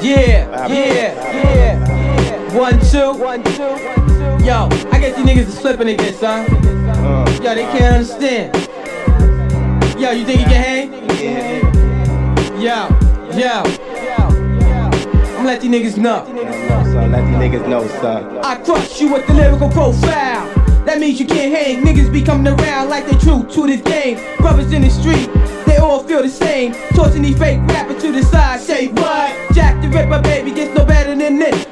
Yeah, yeah, yeah. One, two, one, two, one, two. Yo, I guess these niggas are slipping again, son. Uh. Yo, they can't understand. Yo, you think you can hang? Yo, yo. I'm let these niggas know. Let these niggas know, son. I crush you with the lyrical profile. That means you can't hang. Niggas be coming around like they true to this game. Brothers in the street, they all feel the same. Tossing these fake rappers to the side.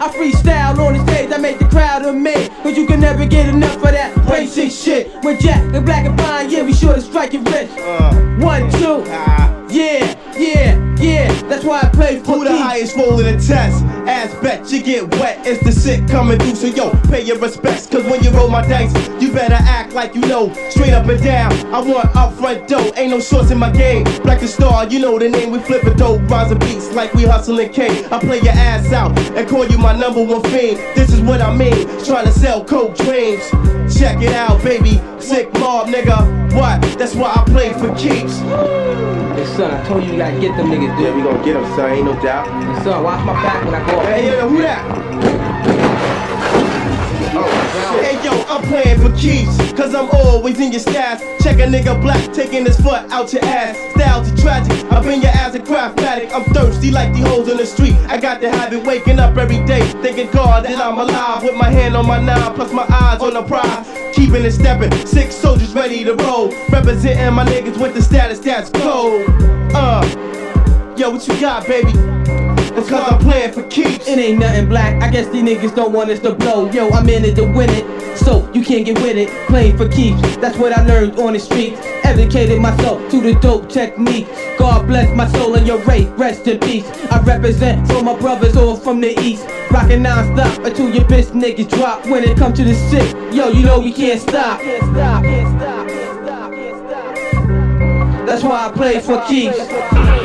I freestyle on the stage, I make the crowd amazed. Cause you can never get enough of that basic shit. When Jack the Black and Fine, yeah, we sure to strike it rich. Uh, One, two, uh, uh. yeah, yeah, yeah. That's why I play for Who the highest roll in the test? Ass bet you get wet. It's the sick coming through, so yo, pay your respects. Cause when you roll my dice, you better act like you know. Straight up and down, I want upfront dough. Ain't no shorts in my game. Black and Star, you know the name. We flip it dope, rhymes and beats like we hustling K. I play your ass out and call you my number one fiend. This is what I mean. Trying to sell coke dreams. Check it out, baby. Sick mob, nigga. What? That's why I play for keeps. Hey, son, I told you you gotta get them niggas, dude. Yeah, we gonna get them, son. Ain't no doubt. Hey, son, watch my back when I go up. Hey, yo, who that? Hey yo, I'm playing for keeps, cause I'm always in your stats. Check a nigga black, taking his foot out your ass. Styles are tragic, I've been your ass a craftmatic. I'm thirsty like the hoes in the street. I got to have it waking up every day, thanking God that I'm alive. With my hand on my nine, plus my eyes on the prize. Keeping it stepping, six soldiers ready to roll. Representing my niggas with the status that's gold. Uh, yo, what you got, baby? It's cause I'm playing for keeps. It ain't nothing black. I guess these niggas don't want us to blow. Yo, I'm in it to win it. So you can't get with it. Playing for keeps. That's what I learned on the streets. Educated myself to the dope technique. God bless my soul and your rate. Rest in peace. I represent for my brothers all from the east. Rockin' non-stop until your bitch niggas drop. When it come to the sick, yo, you know we can't stop. Can't stop, can't stop, can't stop, can't stop. That's why I play for keeps.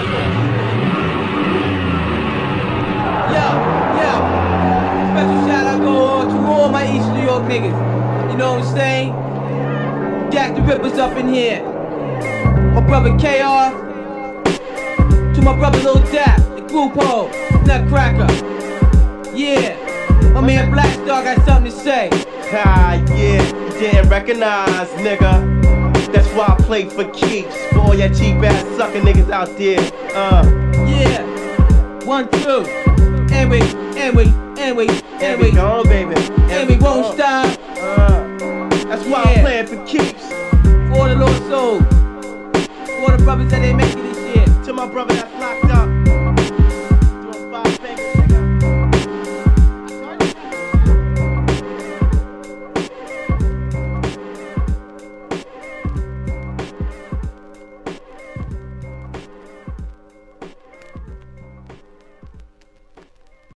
Know what I'm saying? Jack the Ripper's up in here. My brother KR. To my brother Lil Dap, the group home, Nutcracker. Yeah. My man Black Star got something to say. Ah, yeah, you didn't recognize, nigga. That's why I play for keeps. For all your cheap ass sucker niggas out there. Uh, Yeah. One, two. And we, and we, and we, and and we we, gone, baby. and we won't stop. That's why Yeah. I'm playing for keeps. For the Lord souls. For the brothers that ain't making this shit. To my brother that's locked